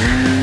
Yeah.